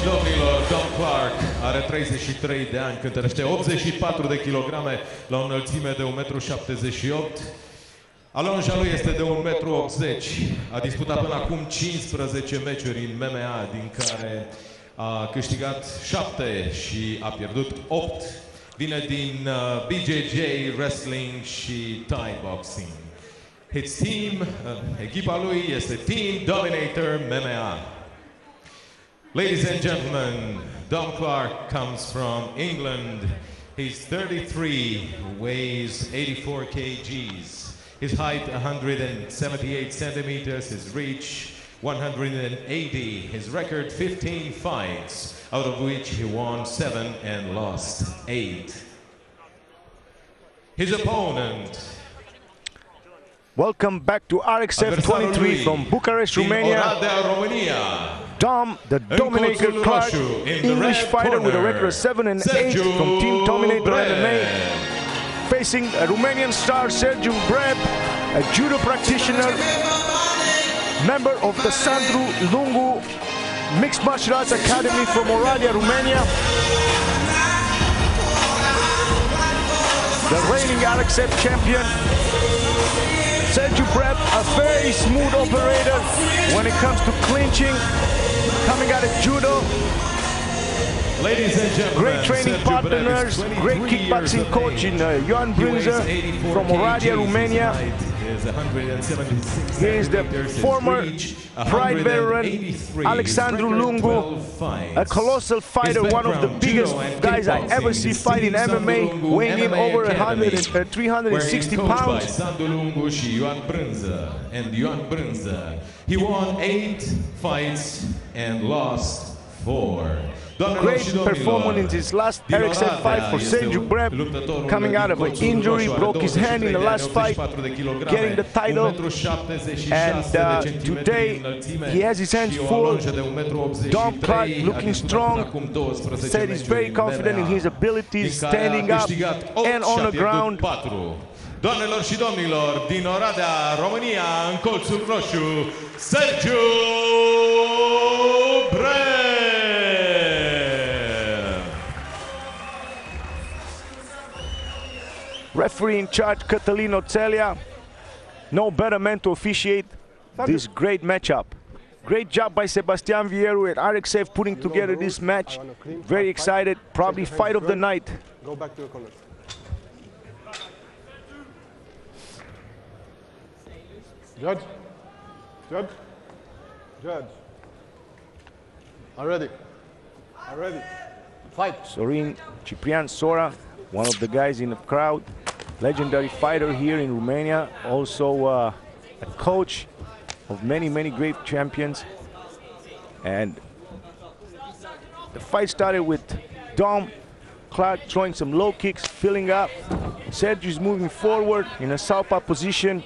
și domnilor, Don Clark are 33 de ani, cântărește 84 de kilograme la o înălțime de 1,78 m. Alonja lui este de 1,80 m. A disputat până acum 15 meciuri în MMA, din care a câștigat 7 și a pierdut 8. Vine din uh, BJJ Wrestling și Thai Boxing. His team, uh, echipa lui este Team Dominator MMA. Ladies and gentlemen, Dom Clark comes from England. He's 33, weighs 84 kgs. His height 178 centimeters, his reach 180. His record 15 fights, out of which he won 7 and lost 8. His opponent Welcome back to RXF 23 from Bucharest, din Romania. Dom, the Dominator colțul Clark, roșu, in the English fighter with a record of 7 and 8 from Team Dominator. MMA. Facing a Romanian star, Sergiu Breb, a judo practitioner, member of the Sandu Lungu Mixed Martial Arts Academy from Oradea, Romania. The reigning RXF champion, Sergio Breb, a very smooth operator when it comes to clinching, coming out of judo. Ladies and gentlemen, Great training is partners, great kickboxing coach in uh, Ioan He weighs Brânză 84 from Oradea, kgs. Romania. Is 176 He is the former reach, Pride veteran 183. Alexandru Lungu, a colossal fighter, one of the biggest guys I ever see His fight in team, Sandu MMA, weighing in over 100 Academy, and, uh, 360 wherein coached by pounds. Sandu Lungu și Ioan Brânză. And Ioan Brânză, he won eight fights and lost four. Great performance in his last din RXF fight for este Sergiu Breb, coming out of an injury, broke his hand in the last fight, 84 de kilograme, getting the title. And uh, today he has his hands full. alonjă de 1,83 Dom Clark looking strong, până acum 12 said he's very confident in his abilities, din care a standing up and on the ground. 4. Doamnelor și domnilor, din Oradea, România, în colțul roșu, Sergiu Breb! Referee in charge, Cătălin Oțelia. No better man to officiate this great matchup. Great job by Sebastian Vieru and RXF putting together this match. Very excited, probably fight of the night. Go back to your corner. Judge. Judge. Judge. Are ready. Are ready. Fight. Sorin Ciprian Sora, one of the guys in the crowd, legendary fighter here in Romania, also uh, a coach of many, many great champions. And the fight started with Dom Clark throwing some low kicks, filling up. Sergio's moving forward in a southpaw position.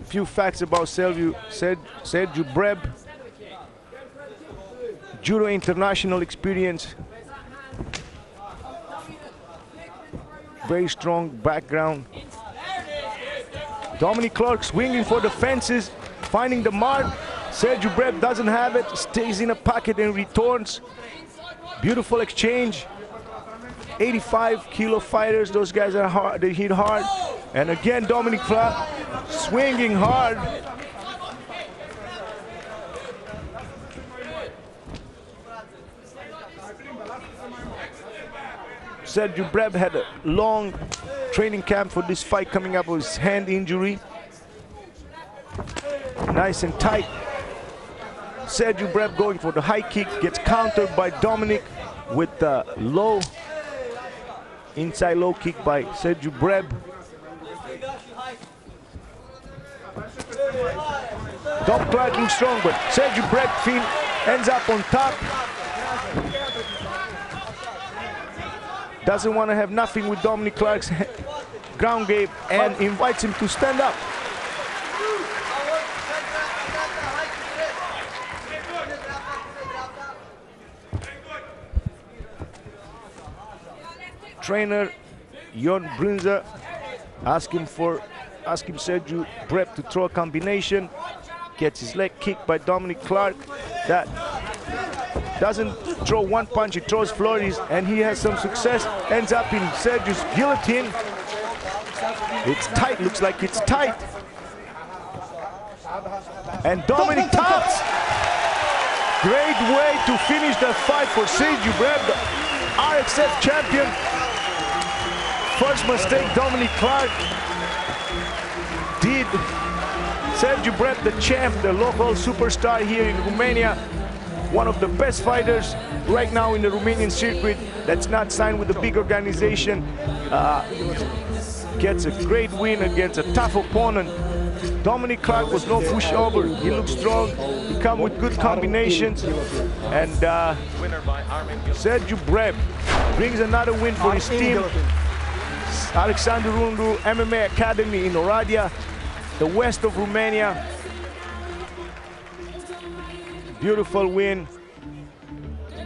A few facts about Sergio, Sergio, Breb, judo international experience. Very strong background. Dominic Clark swinging for the fences, finding the mark. Sergio Breb doesn't have it, stays in a pocket and returns. Beautiful exchange. 85 kilo fighters, those guys are hard, they hit hard. And again, Dominic Clark swinging hard. Sergio Breb had a long training camp for this fight coming up with his hand injury. Nice and tight. Sergio Breb going for the high kick, gets countered by Dominic with the low, inside low kick by Sergio Breb. Dom Clarking strong, but Sergio Breb ends up on top. Doesn't want to have nothing with Dominic Clark's ground game and invites him to stand up. Trainer Jon Brânză ask him for ask him Sergio Breb to throw a combination. Gets his leg kicked by Dominic Clark. That doesn't throw one punch, he throws flurries, and he has some success. Ends up in Sergius guillotine. It's tight, looks like it's tight. And Dominic taps. Great way to finish the fight for Sergio Breb, RXF champion. First mistake, Dominic Clark did. Sergio Breb, the champ, the local superstar here in Romania, one of the best fighters right now in the Romanian circuit that's not signed with a big organization. Uh, gets a great win against a tough opponent. Dominic Clark was no pushover. He looks strong. He come with good combinations. And uh, Sergio Breb brings another win for his team. Alexander Lungu MMA Academy in Oradea, the west of Romania. Beautiful win.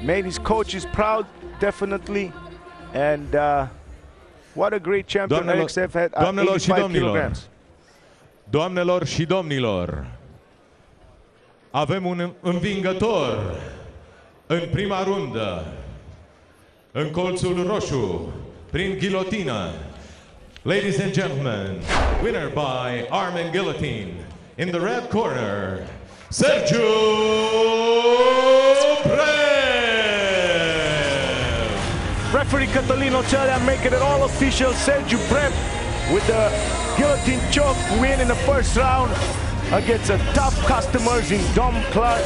Made his coaches proud, definitely. And uh, what a great champion Doamnelor, RXF had at doamnelor și 85 domnilor, kilograms. doamnelor și domnilor, avem un învingător în prima rundă, în colțul roșu, prin ghilotină. Ladies and gentlemen, winner by arm and guillotine. In the red corner, Sergio Breb. Referee Catalin Oțelia making it all official. Sergio Breb with the guillotine choke win in the first round against a tough customers in Dom Clark.